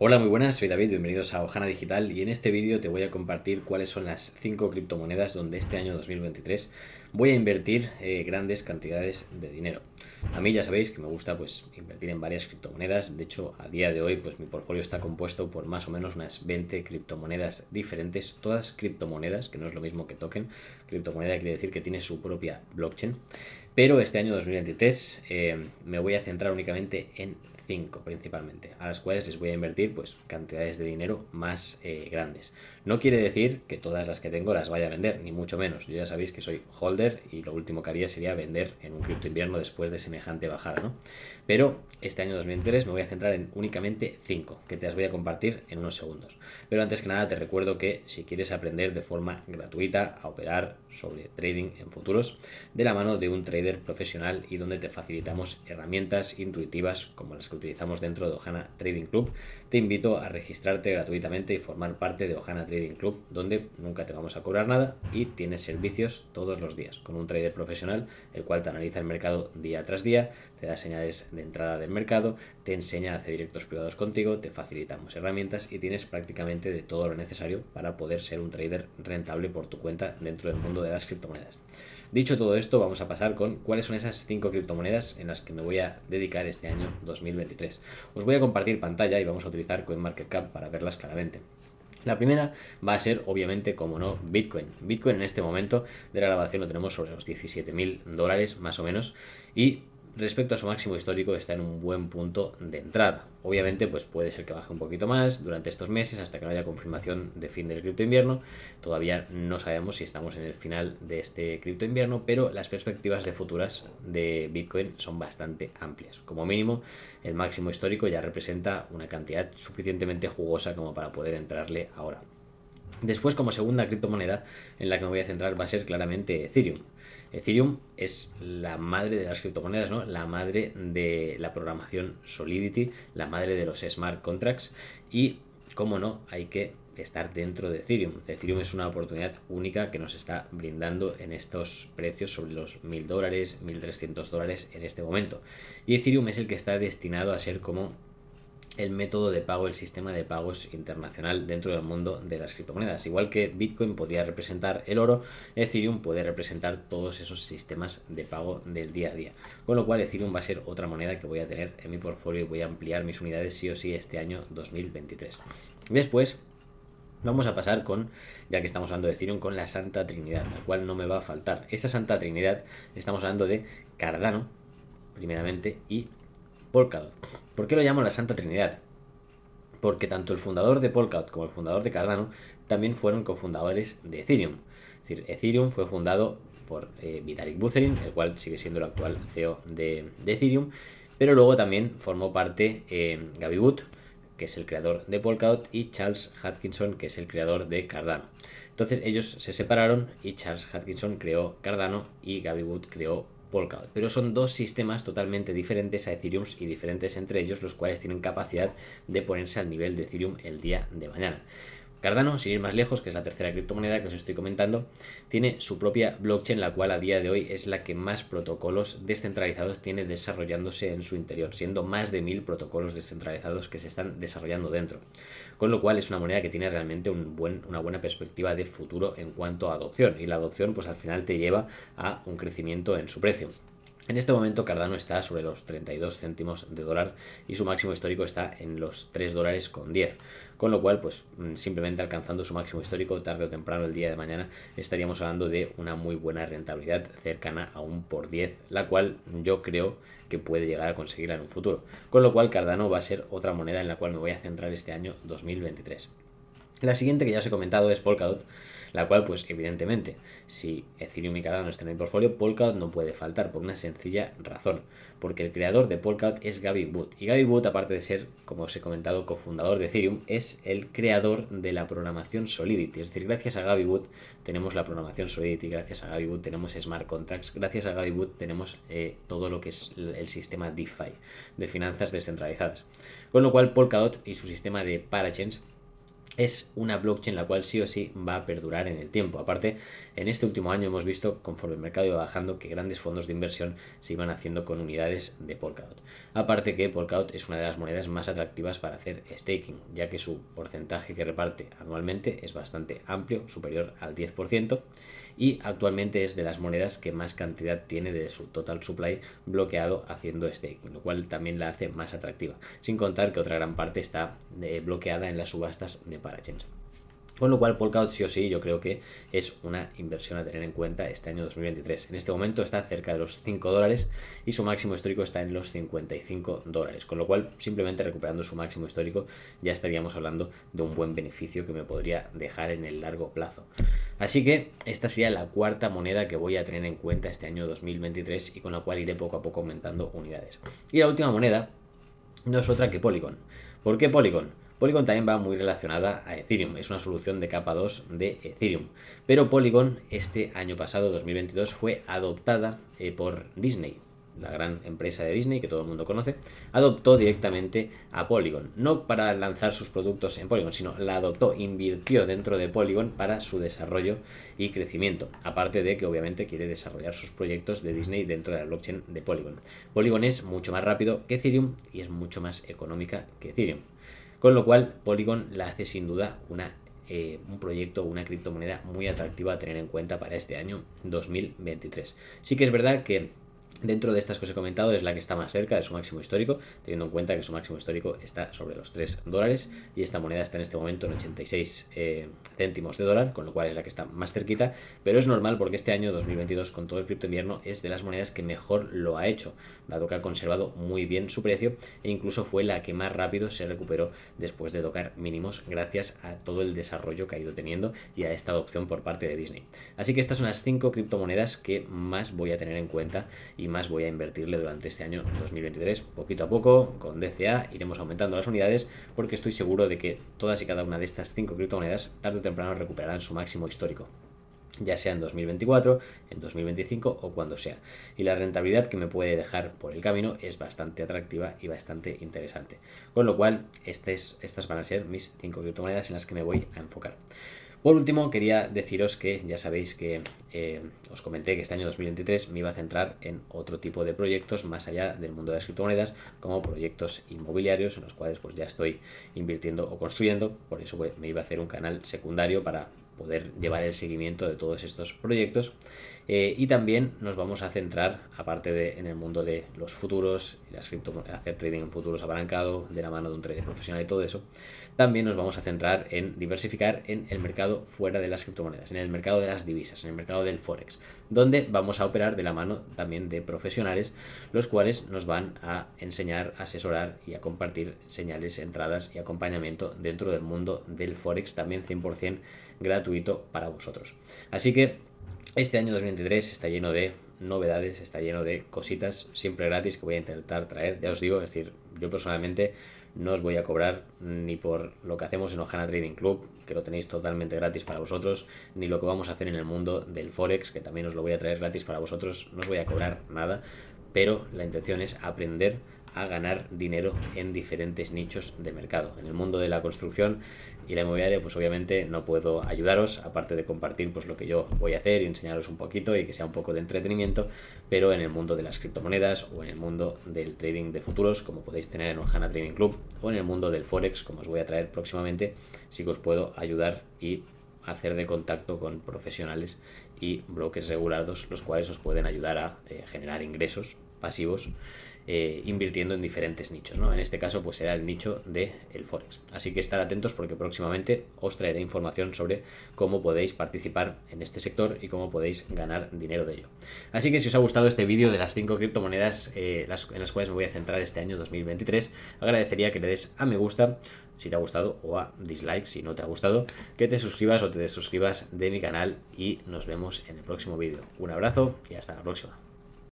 Hola, muy buenas, soy David, bienvenidos a Ojana Digital y en este vídeo te voy a compartir cuáles son las 5 criptomonedas donde este año 2023 voy a invertir eh, grandes cantidades de dinero. A mí ya sabéis que me gusta pues invertir en varias criptomonedas, de hecho a día de hoy pues mi portfolio está compuesto por más o menos unas 20 criptomonedas diferentes, todas criptomonedas, que no es lo mismo que token, criptomoneda quiere decir que tiene su propia blockchain, pero este año 2023 eh, me voy a centrar únicamente en 5 principalmente, a las cuales les voy a invertir pues cantidades de dinero más eh, grandes. No quiere decir que todas las que tengo las vaya a vender, ni mucho menos. Yo ya sabéis que soy holder y lo último que haría sería vender en un cripto invierno después de semejante bajada, ¿no? Pero este año 2023 me voy a centrar en únicamente 5, que te las voy a compartir en unos segundos. Pero antes que nada te recuerdo que si quieres aprender de forma gratuita a operar sobre trading en futuros, de la mano de un trader profesional y donde te facilitamos herramientas intuitivas como las que utilizamos dentro de Ojana Trading Club, te invito a registrarte gratuitamente y formar parte de Ojana Trading Club, donde nunca te vamos a cobrar nada y tienes servicios todos los días, con un trader profesional, el cual te analiza el mercado día tras día, te da señales de entrada del mercado, te enseña a hacer directos privados contigo, te facilitamos herramientas y tienes prácticamente de todo lo necesario para poder ser un trader rentable por tu cuenta dentro del mundo de las criptomonedas. Dicho todo esto, vamos a pasar con cuáles son esas 5 criptomonedas en las que me voy a dedicar este año 2023. Os voy a compartir pantalla y vamos a utilizar CoinMarketCap para verlas claramente. La primera va a ser, obviamente, como no, Bitcoin. Bitcoin en este momento de la grabación lo tenemos sobre los 17.000 dólares más o menos y respecto a su máximo histórico está en un buen punto de entrada. Obviamente pues puede ser que baje un poquito más durante estos meses hasta que no haya confirmación de fin del cripto invierno. Todavía no sabemos si estamos en el final de este cripto invierno, pero las perspectivas de futuras de Bitcoin son bastante amplias. Como mínimo, el máximo histórico ya representa una cantidad suficientemente jugosa como para poder entrarle ahora. Después, como segunda criptomoneda en la que me voy a centrar va a ser claramente Ethereum. Ethereum es la madre de las criptomonedas, ¿no? La madre de la programación Solidity, la madre de los smart contracts y, como no, hay que estar dentro de Ethereum. Ethereum es una oportunidad única que nos está brindando en estos precios sobre los 1000 dólares, 1300 dólares en este momento. Y Ethereum es el que está destinado a ser como el método de pago, el sistema de pagos internacional dentro del mundo de las criptomonedas. Igual que Bitcoin podría representar el oro, Ethereum puede representar todos esos sistemas de pago del día a día. Con lo cual Ethereum va a ser otra moneda que voy a tener en mi portfolio y voy a ampliar mis unidades sí o sí este año 2023. Después Vamos a pasar con, ya que estamos hablando de Ethereum, con la Santa Trinidad, la cual no me va a faltar. Esa Santa Trinidad, estamos hablando de Cardano, primeramente, y Polkadot. ¿Por qué lo llamo la Santa Trinidad? Porque tanto el fundador de Polkadot como el fundador de Cardano también fueron cofundadores de Ethereum. Es decir, Ethereum fue fundado por eh, Vitalik Buterin, el cual sigue siendo el actual CEO de, Ethereum, pero luego también formó parte eh, Gabby Wood, que es el creador de Polkadot, y Charles Hutchinson, que es el creador de Cardano. Entonces ellos se separaron y Charles Hutchinson creó Cardano y Gabby Wood creó Pero son dos sistemas totalmente diferentes a Ethereum y diferentes entre ellos, los cuales tienen capacidad de ponerse al nivel de Ethereum el día de mañana. Cardano, sin ir más lejos, que es la tercera criptomoneda que os estoy comentando, tiene su propia blockchain, la cual a día de hoy es la que más protocolos descentralizados tiene desarrollándose en su interior, siendo más de mil protocolos descentralizados que se están desarrollando dentro. Con lo cual es una moneda que tiene realmente una buena perspectiva de futuro en cuanto a adopción. Y la adopción, pues al final te lleva a un crecimiento en su precio. En este momento Cardano está sobre los 32 céntimos de dólar y su máximo histórico está en los 3 dólares con 10. Con lo cual, pues mm, simplemente alcanzando su máximo histórico tarde o temprano el día de mañana estaríamos hablando de una muy buena rentabilidad cercana a un por 10, la cual yo creo que puede llegar a conseguirla en un futuro. Con lo cual Cardano va a ser otra moneda en la cual me voy a centrar este año 2023. La siguiente que ya os he comentado es Polkadot, la cual pues evidentemente si Ethereum y Cardano están en el portfolio, Polkadot no puede faltar por una sencilla razón, porque el creador de Polkadot es Gabby Wood y Gabby Wood aparte de ser, como os he comentado, cofundador de Ethereum, es el creador de la programación Solidity, es decir, gracias a Gabby Wood tenemos la programación Solidity, gracias a Gabby Wood tenemos smart contracts, gracias a Gabby Wood tenemos eh, todo lo que es el sistema DeFi de finanzas descentralizadas. Con lo cual Polkadot y su sistema de parachains es una blockchain la cual sí o sí va a perdurar en el tiempo. Aparte, en este último año hemos visto, conforme el mercado iba bajando, que grandes fondos de inversión se iban haciendo con unidades de Polkadot. Aparte que Polkadot es una de las monedas más atractivas para hacer staking, ya que su porcentaje que reparte anualmente es bastante amplio, superior al 10%, y actualmente es de las monedas que más cantidad tiene de su total supply bloqueado haciendo staking, lo cual también la hace más atractiva, sin contar que otra gran parte está eh, bloqueada en las subastas de Parachains. Con lo cual, Polkadot sí o sí, yo creo que es una inversión a tener en cuenta este año 2023. En este momento está cerca de los 5 dólares y su máximo histórico está en los 55 dólares. Con lo cual, simplemente recuperando su máximo histórico, ya estaríamos hablando de un buen beneficio que me podría dejar en el largo plazo. Así que esta sería la cuarta moneda que voy a tener en cuenta este año 2023 y con la cual iré poco a poco aumentando unidades. Y la última moneda no es otra que Polygon. ¿Por qué Polygon? Polygon también va muy relacionada a Ethereum, es una solución de capa 2 de Ethereum. Pero Polygon este año pasado, 2022, fue adoptada eh, por Disney, la gran empresa de Disney que todo el mundo conoce, adoptó directamente a Polygon. No para lanzar sus productos en Polygon, sino la adoptó, invirtió dentro de Polygon para su desarrollo y crecimiento. Aparte de que obviamente quiere desarrollar sus proyectos de Disney dentro de la blockchain de Polygon. Polygon es mucho más rápido que Ethereum y es mucho más económica que Ethereum. Con lo cual, Polygon la hace sin duda una, eh, un proyecto, una criptomoneda muy atractiva a tener en cuenta para este año 2023. Sí que es verdad que Dentro de estas que os he comentado es la que está más cerca de su máximo histórico, teniendo en cuenta que su máximo histórico está sobre los 3 dólares y esta moneda está en este momento en 86 eh, céntimos de dólar, con lo cual es la que está más cerquita, pero es normal porque este año 2022 con todo el cripto invierno es de las monedas que mejor lo ha hecho, dado que ha conservado muy bien su precio e incluso fue la que más rápido se recuperó después de tocar mínimos gracias a todo el desarrollo que ha ido teniendo y a esta adopción por parte de Disney. Así que estas son las 5 criptomonedas que más voy a tener en cuenta y más voy a invertirle durante este año 2023. Poquito a poco, con DCA, iremos aumentando las unidades porque estoy seguro de que todas y cada una de estas 5 criptomonedas tarde o temprano recuperarán su máximo histórico ya sea en 2024, en 2025 o cuando sea. Y la rentabilidad que me puede dejar por el camino es bastante atractiva y bastante interesante. Con lo cual, estas, estas van a ser mis 5 criptomonedas en las que me voy a enfocar. Por último, quería deciros que ya sabéis que eh, os comenté que este año 2023 me iba a centrar en otro tipo de proyectos más allá del mundo de las criptomonedas, como proyectos inmobiliarios en los cuales pues ya estoy invirtiendo o construyendo. Por eso pues, me iba a hacer un canal secundario para poder llevar el seguimiento de todos estos proyectos. Eh, y también nos vamos a centrar, aparte de en el mundo de los futuros, las hacer trading en futuros apalancado, de la mano de un trader profesional y todo eso, también nos vamos a centrar en diversificar en el mercado fuera de las criptomonedas, en el mercado de las divisas, en el mercado del forex, donde vamos a operar de la mano también de profesionales, los cuales nos van a enseñar, asesorar y a compartir señales, entradas y acompañamiento dentro del mundo del forex, también 100% gratuito para vosotros. Así que este año 2023 está lleno de novedades, está lleno de cositas siempre gratis que voy a intentar traer. Ya os digo, es decir, yo personalmente no os voy a cobrar ni por lo que hacemos en Ojana Trading Club, que lo tenéis totalmente gratis para vosotros, ni lo que vamos a hacer en el mundo del Forex, que también os lo voy a traer gratis para vosotros. No os voy a cobrar nada, pero la intención es aprender a ganar dinero en diferentes nichos de mercado. En el mundo de la construcción y la inmobiliaria, pues obviamente no puedo ayudaros, aparte de compartir pues lo que yo voy a hacer y enseñaros un poquito y que sea un poco de entretenimiento, pero en el mundo de las criptomonedas o en el mundo del trading de futuros, como podéis tener en Ojana Trading Club, o en el mundo del Forex, como os voy a traer próximamente, sí que os puedo ayudar y hacer de contacto con profesionales y brokers regulados, los cuales os pueden ayudar a eh, generar ingresos pasivos eh, invirtiendo en diferentes nichos. ¿no? En este caso, pues será el nicho del el Forex. Así que estar atentos porque próximamente os traeré información sobre cómo podéis participar en este sector y cómo podéis ganar dinero de ello. Así que si os ha gustado este vídeo de las 5 criptomonedas eh, en las cuales me voy a centrar este año 2023, agradecería que le des a me gusta si te ha gustado o a dislike si no te ha gustado, que te suscribas o te desuscribas de mi canal y nos vemos en el próximo vídeo. Un abrazo y hasta la próxima.